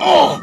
Oh!